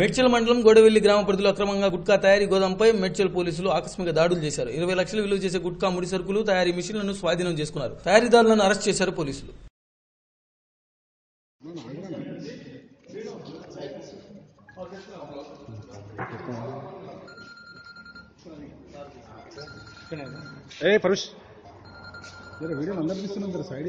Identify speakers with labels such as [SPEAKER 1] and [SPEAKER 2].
[SPEAKER 1] మేడ్చల్ మండలం గోడవెల్లి గ్రామ పరిధిలో అక్రమంగా గుట్కా తయారీ గోదాంపై మేడ్చల్ పోలీసులు ఆకస్మిక దాడులు చేశారు. ఇరవై లక్షలు విలువ చేసే గుట్కా ముడి సరుకులు తయారీ మిషన్లను స్వాధీనం చేసుకున్నారు. తయారీదారులను అరెస్ట్ చేశారు పోలీసులు.
[SPEAKER 2] ఏ పరుష్. Video side